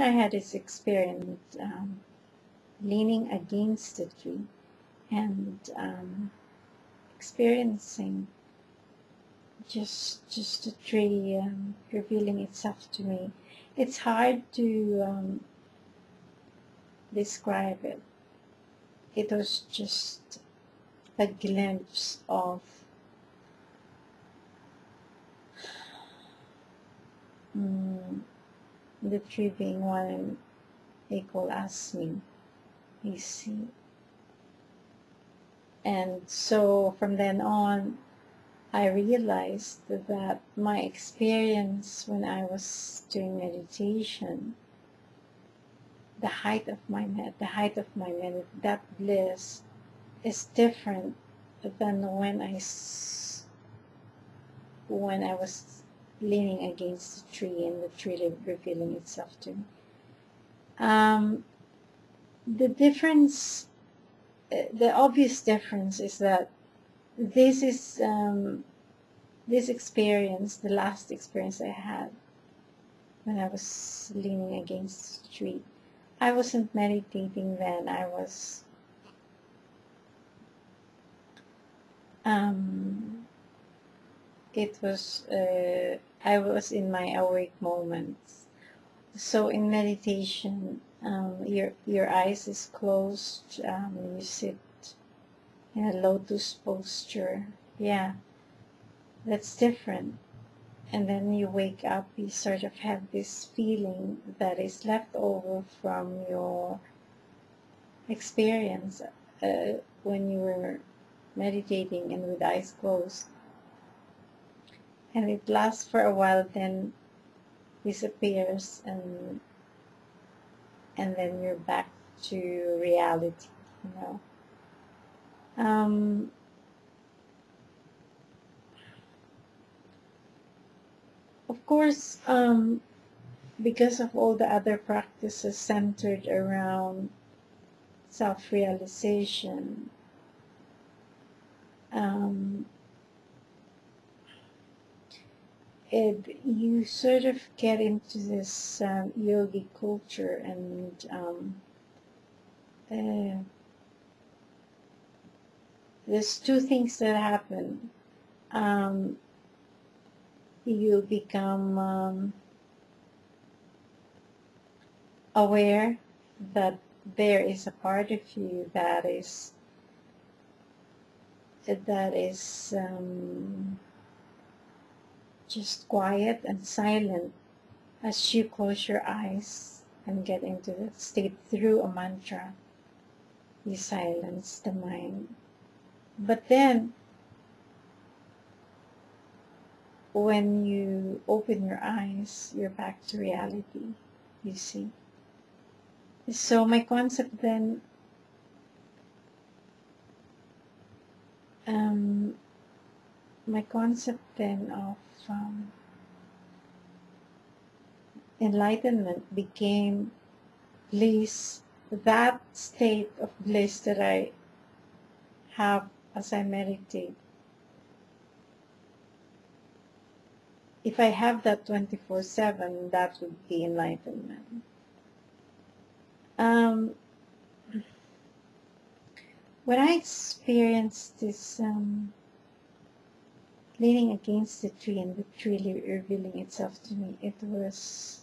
I had this experience um, leaning against the tree and um, experiencing just just the tree um, revealing itself to me. It's hard to um, describe it. It was just a glimpse of mm, the tree being one equal as me. You see. And so from then on, I realized that my experience when I was doing meditation, the height of my med, the height of my med, that bliss is different than when I when I was leaning against the tree and the tree revealing itself to me. Um, the difference, uh, the obvious difference is that this is um, this experience, the last experience I had when I was leaning against the tree. I wasn't meditating then. I was um, it was uh, I was in my awake moments. So in meditation, um, your your eyes is closed. Um, you sit in a lotus posture. Yeah, that's different. And then you wake up, you sort of have this feeling that is left over from your experience uh, when you were meditating and with eyes closed. And it lasts for a while, then disappears and and then you're back to reality, you know. Um, of course, um, because of all the other practices centered around self-realization, um, it, you sort of get into this um, yogi culture and um, uh, there's two things that happen. Um, you become um, aware that there is a part of you that is that is um, just quiet and silent as you close your eyes and get into that state through a mantra. You silence the mind. But then, when you open your eyes, you're back to reality, you see. So my concept then, um, my concept then of um, enlightenment became bliss, that state of bliss that I have as I meditate. If I have that 24-7, that would be enlightenment. Um, when I experienced this um, leaning against the tree and the tree revealing itself to me, it was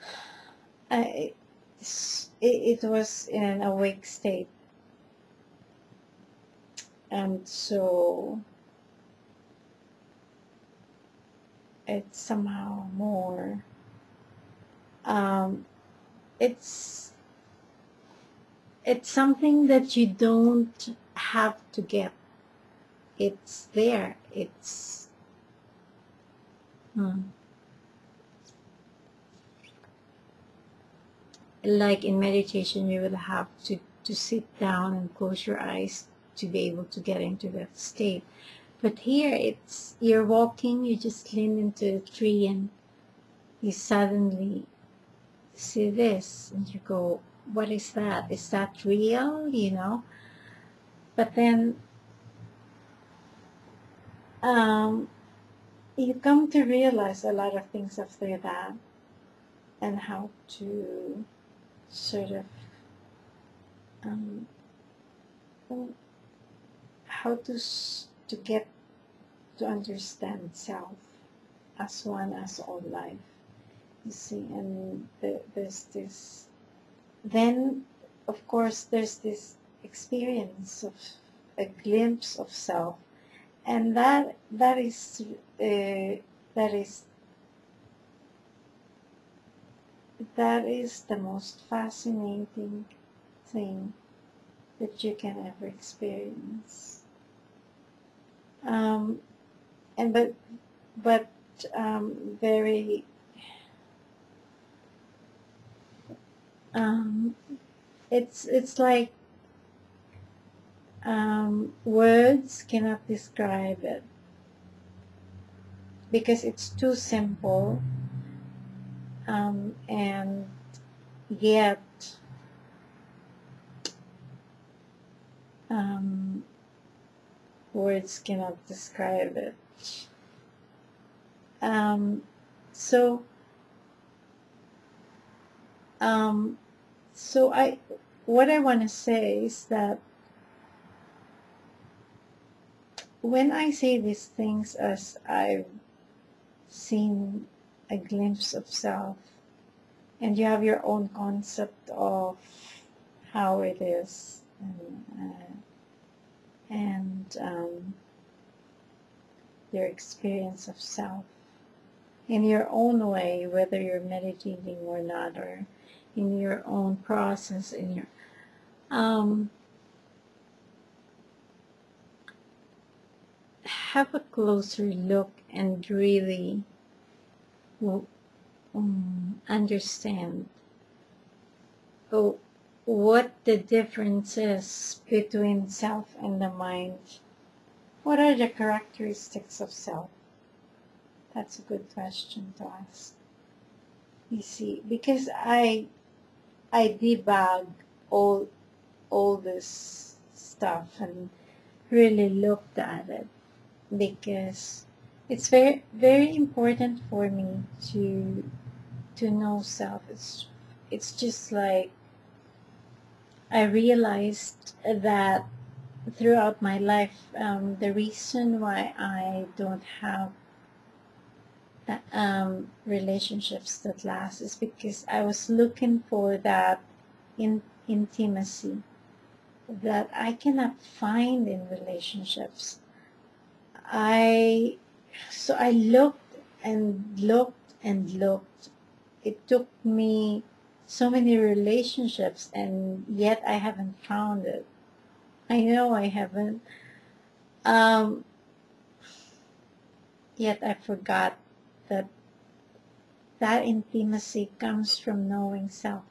I, it, it was in an awake state. And so it's somehow more, um, it's, it's something that you don't have to get. It's there. It's, hmm. like in meditation you will have to to sit down and close your eyes to be able to get into that state but here it's you're walking you just lean into the tree and you suddenly see this and you go what is that is that real you know but then um you come to realize a lot of things after that and how to sort of um, how to to get to understand self as one as all life you see and the, there's this then of course there's this experience of a glimpse of self and that that is uh, that is that is the most fascinating thing that you can ever experience. Um, and but but um, very um, it's it's like um, words cannot describe it. Because it's too simple um, and yet um, words cannot describe it. Um, so um, so I what I want to say is that when I say these things as I've seen a glimpse of self and you have your own concept of how it is and, uh, and um, your experience of self in your own way whether you're meditating or not or in your own process in your um, have a closer look and really um, understand what the difference is between self and the mind. What are the characteristics of self? That's a good question to ask. You see, because I I debug all all this stuff and really looked at it because it's very very important for me to to know self it's it's just like I realized that throughout my life um, the reason why I don't have um, relationships that last is because I was looking for that in, intimacy that I cannot find in relationships. I so I looked and looked and looked. It took me so many relationships and yet I haven't found it. I know I haven't. Um, yet I forgot that that intimacy comes from knowing self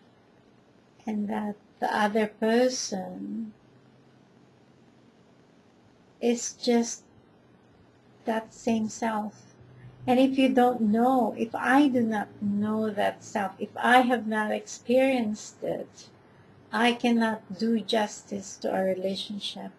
and that the other person is just that same self. And if you don't know, if I do not know that self, if I have not experienced it, I cannot do justice to our relationship.